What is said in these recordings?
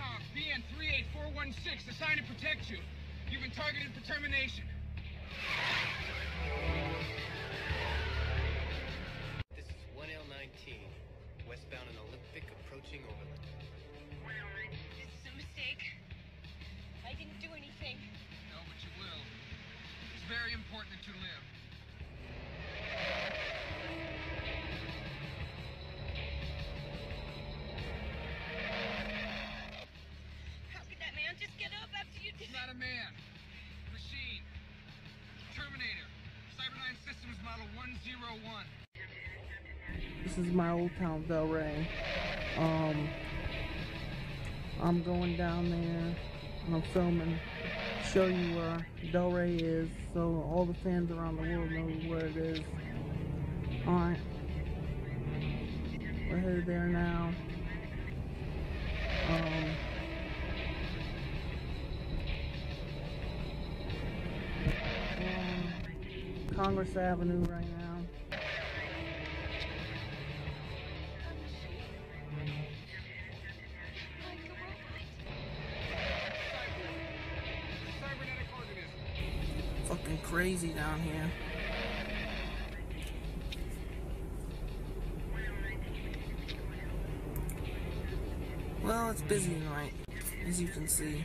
com, BN 38416, assign and protect you. You've been targeted for termination. Model 101. This is my old town, Delray. Um, I'm going down there and I'm filming, show you where Delray is, so all the fans around the world know where it is. Alright. We're headed there now. Um, Congress Avenue right now. Fucking crazy down here. Well, it's busy tonight, as you can see.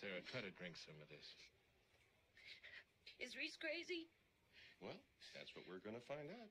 Sarah, try to drink some of this. Is Reese crazy? Well, that's what we're going to find out.